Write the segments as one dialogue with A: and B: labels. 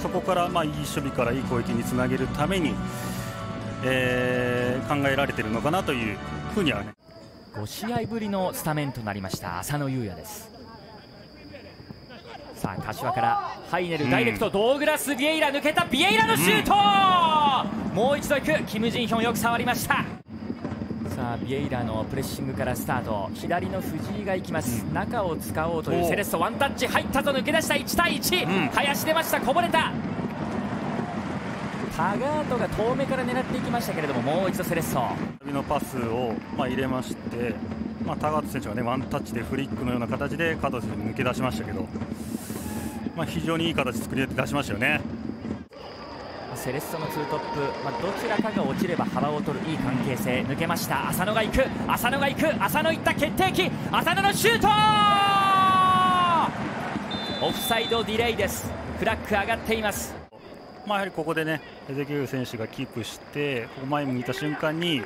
A: そこから、まあ、いい守備からいい攻撃につなげるために、えー、考えられているのかなというふうには、ね、
B: 5試合ぶりのスタメンとなりました浅野雄也です。さあ柏からハイネルダイレクト、うん、ドーグラス・ビエイラ抜けたビエイラのシュート、うん、もう一度いくキム・ジンヒョンよく触りましたさあビエイラのプレッシングからスタート。左の藤井が行きます、うん、中を使おうというセレッソワンタッチ入ったと抜け出した。1対1、林出ましたこぼれた。タガートが遠目から狙っていきましたけれどももう一度セレッソ。
A: のパスを、まあ、入れまして、まあ、タガート選手が、ね、ワンタッチでフリックのような形で加藤選手抜け出しましたけどまあ、非常にいい形作り出しましたよね
B: セレッソの2トップ、まあ、どちらかが落ちれば幅を取るいい関係性。抜けました。浅野が行く。浅野が行く。浅野行った決定機。浅野のシュート!オフサイドディレイです。フラッグ上がっています。
A: まあ、やはりここでねエゼキエル選手がキープしてここ前向いた瞬間に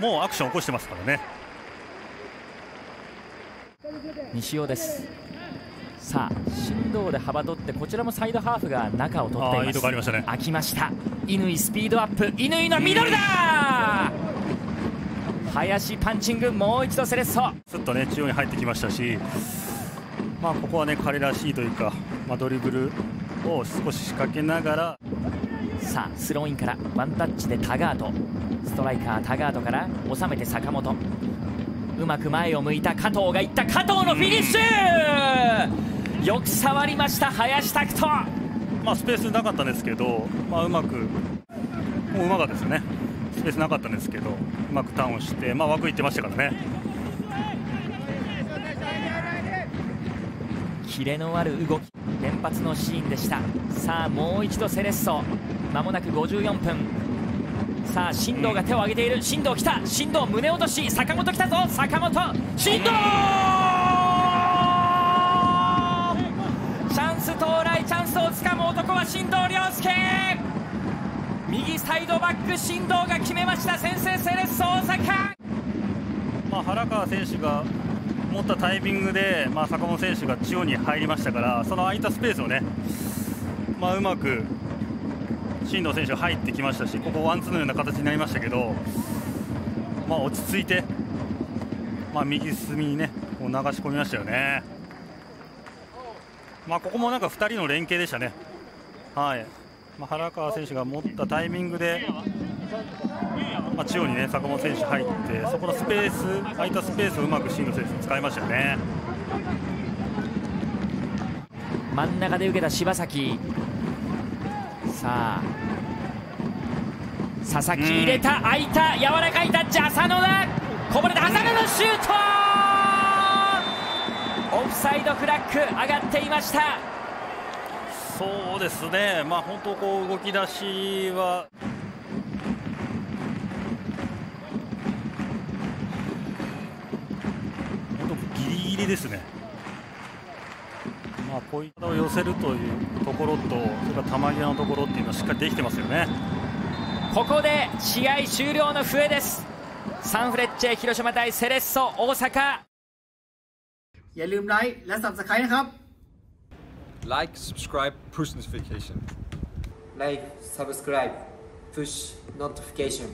A: もうアクション起こしてますからね。
B: 西尾ですさあ振動で幅取ってこちらもサイドハーフが中を取っています。
A: あましたね。
B: 開きました。乾スピードアップ乾のミドルだ！林パンチングもう一度セレッソ。
A: すっとね中央に入ってきましたしまあここはね彼らしいというか、まあ、ドリブルを少し仕掛けながら。
B: さあスローインからワンタッチでタガート。ストライカータガートから収めて坂本うまく前を向いた加藤がいった。加藤のフィニッシュ！よく触りました林拓人、
A: まあ、スペースなかったんですけど、まあ、うまくもううまかったですよねスペースなかったんですけどうまくターンをして、まあ、枠いってましたからね。
B: キレのある動き連発のシーンでした。さあもう一度セレッソ。まもなく54分さあ進藤が手を挙げている。進藤来た。進藤胸落とし。坂本来たぞ。坂本。進藤!新藤亮介。右サイドバック。進藤が決めました。先制セレッソ大阪、
A: まあ、原川選手が持ったタイミングで、まあ、坂本選手が中央に入りましたからその空いたスペースをね、まあ、うまく進藤選手が入ってきましたしここワンツーのような形になりましたけど、まあ、落ち着いて、まあ、右隅にねこう流し込みましたよね。まあ、ここもなんか2人の連携でしたね。はいまあ、原川選手が持ったタイミングで、まあ、中央に、ね、坂本選手入ってそこのスペース空いたスペースをうまく新野選手使いましたよね
B: 真ん中で受けた柴崎さあ。佐々木入れた、空いた。柔らかいタッチ浅野だ。こぼれた浅野のシュート!オフサイドフラッグ上がっていました。
A: そうですね、まあ、本当こう動き出しは。本当ギリギリですね。まあ、こういったを寄せるというところと、それから球際のところっていうのはしっかりできてますよね。
B: ここで試合終了の笛です。サンフレッチェ広島対セレッソ大阪。
C: อย่าลืมไลค์และ Subscribe นะครับ
D: Like, subscribe, push notification.
C: Like, subscribe, push notification.